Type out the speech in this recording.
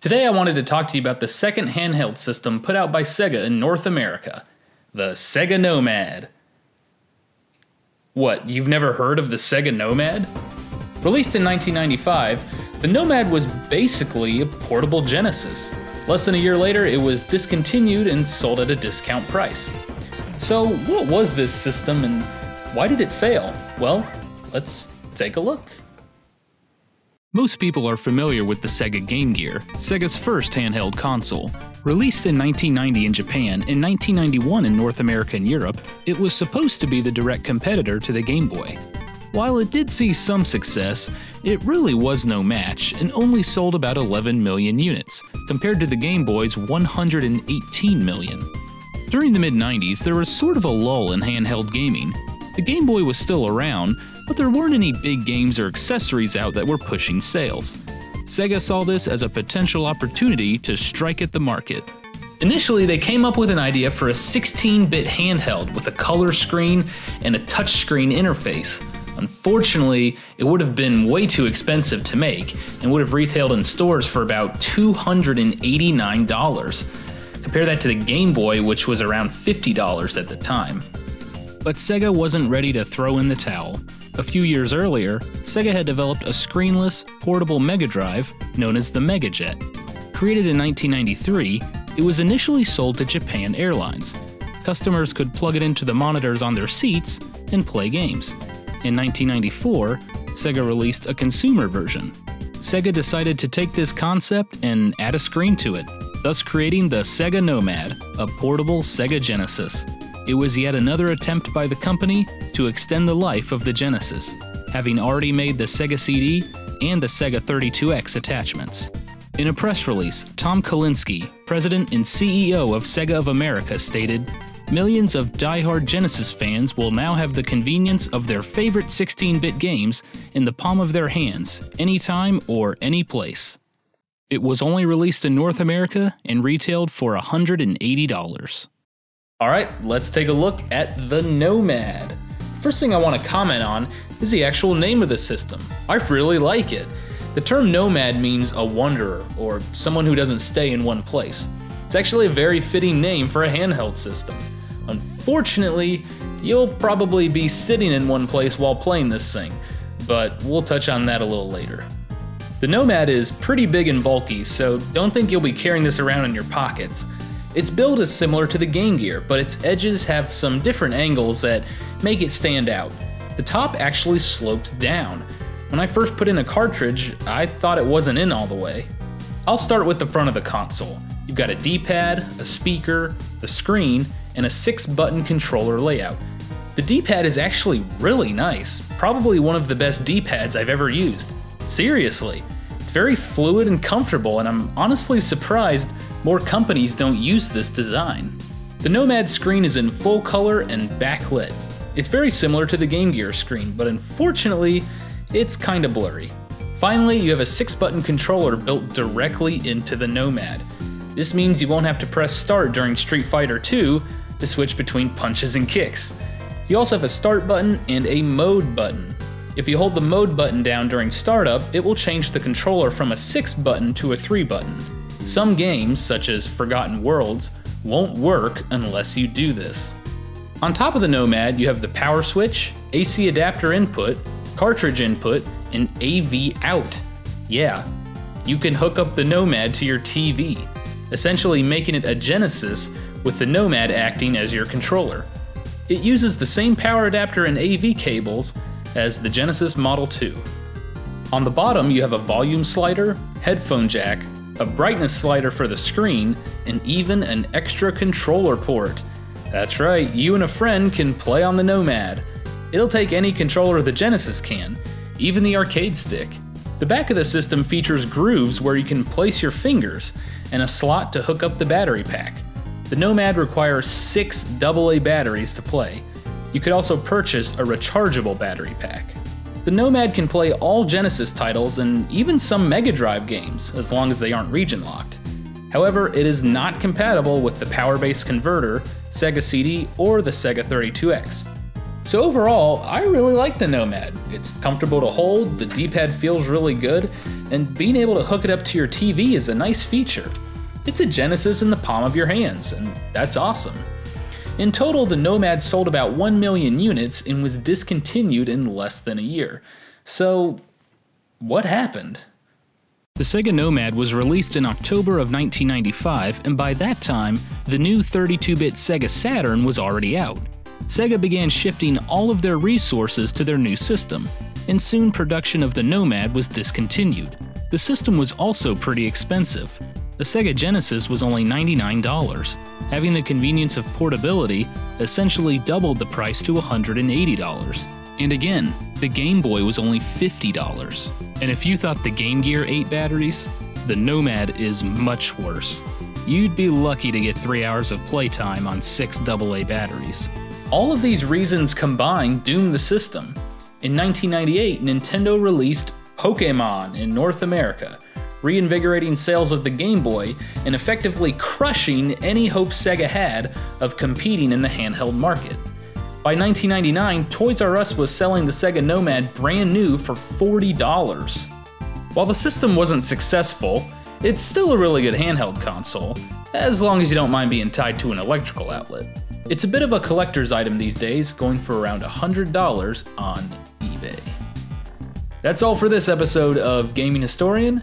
Today I wanted to talk to you about the second handheld system put out by Sega in North America, the Sega Nomad. What, you've never heard of the Sega Nomad? Released in 1995, the Nomad was basically a portable Genesis. Less than a year later, it was discontinued and sold at a discount price. So, what was this system and why did it fail? Well, let's take a look. Most people are familiar with the Sega Game Gear, Sega's first handheld console. Released in 1990 in Japan and 1991 in North America and Europe, it was supposed to be the direct competitor to the Game Boy. While it did see some success, it really was no match and only sold about 11 million units, compared to the Game Boy's 118 million. During the mid 90s, there was sort of a lull in handheld gaming. The Game Boy was still around, but there weren't any big games or accessories out that were pushing sales. Sega saw this as a potential opportunity to strike at the market. Initially, they came up with an idea for a 16 bit handheld with a color screen and a touchscreen interface. Unfortunately, it would have been way too expensive to make and would have retailed in stores for about $289. Compare that to the Game Boy, which was around $50 at the time. But Sega wasn't ready to throw in the towel. A few years earlier, Sega had developed a screenless, portable Mega Drive known as the Megajet. Created in 1993, it was initially sold to Japan Airlines. Customers could plug it into the monitors on their seats and play games. In 1994, Sega released a consumer version. Sega decided to take this concept and add a screen to it, thus creating the Sega Nomad, a portable Sega Genesis. It was yet another attempt by the company to extend the life of the Genesis, having already made the Sega CD and the Sega 32X attachments. In a press release, Tom Kalinske, president and CEO of Sega of America, stated Millions of die-hard Genesis fans will now have the convenience of their favorite 16 bit games in the palm of their hands, anytime or any place. It was only released in North America and retailed for $180. Alright, let's take a look at the Nomad. First thing I want to comment on is the actual name of the system. I really like it. The term nomad means a wanderer, or someone who doesn't stay in one place. It's actually a very fitting name for a handheld system. Unfortunately, you'll probably be sitting in one place while playing this thing, but we'll touch on that a little later. The Nomad is pretty big and bulky, so don't think you'll be carrying this around in your pockets. Its build is similar to the Game Gear, but its edges have some different angles that make it stand out. The top actually slopes down. When I first put in a cartridge, I thought it wasn't in all the way. I'll start with the front of the console. You've got a D-pad, a speaker, the screen, and a 6-button controller layout. The D-pad is actually really nice, probably one of the best D-pads I've ever used. Seriously, it's very fluid and comfortable, and I'm honestly surprised more companies don't use this design. The Nomad screen is in full color and backlit. It's very similar to the Game Gear screen, but unfortunately, it's kinda blurry. Finally, you have a 6-button controller built directly into the Nomad. This means you won't have to press start during Street Fighter 2 to switch between punches and kicks. You also have a start button and a mode button. If you hold the mode button down during startup, it will change the controller from a 6 button to a 3 button. Some games, such as Forgotten Worlds, won't work unless you do this. On top of the Nomad, you have the power switch, AC adapter input, cartridge input, and AV out. Yeah, you can hook up the Nomad to your TV, essentially making it a Genesis with the Nomad acting as your controller. It uses the same power adapter and AV cables as the Genesis Model 2. On the bottom, you have a volume slider, headphone jack, a brightness slider for the screen, and even an extra controller port. That's right, you and a friend can play on the Nomad. It'll take any controller the Genesis can, even the arcade stick. The back of the system features grooves where you can place your fingers, and a slot to hook up the battery pack. The Nomad requires six AA batteries to play. You could also purchase a rechargeable battery pack. The Nomad can play all Genesis titles and even some Mega Drive games, as long as they aren't region locked. However, it is not compatible with the Power Base Converter, Sega CD, or the Sega 32X. So overall, I really like the Nomad. It's comfortable to hold, the D-pad feels really good, and being able to hook it up to your TV is a nice feature. It's a Genesis in the palm of your hands, and that's awesome. In total, the Nomad sold about 1 million units and was discontinued in less than a year. So, what happened? The Sega Nomad was released in October of 1995, and by that time, the new 32 bit Sega Saturn was already out. Sega began shifting all of their resources to their new system, and soon production of the Nomad was discontinued. The system was also pretty expensive. The Sega Genesis was only $99. Having the convenience of portability essentially doubled the price to $180. And again, the Game Boy was only $50. And if you thought the Game Gear ate batteries, the Nomad is much worse. You'd be lucky to get 3 hours of playtime on 6 AA batteries. All of these reasons combined doomed the system. In 1998, Nintendo released Pokemon in North America, reinvigorating sales of the Game Boy and effectively crushing any hope Sega had of competing in the handheld market. By 1999, Toys R Us was selling the Sega Nomad brand new for $40. While the system wasn't successful, it's still a really good handheld console, as long as you don't mind being tied to an electrical outlet. It's a bit of a collector's item these days, going for around $100 on eBay. That's all for this episode of Gaming Historian.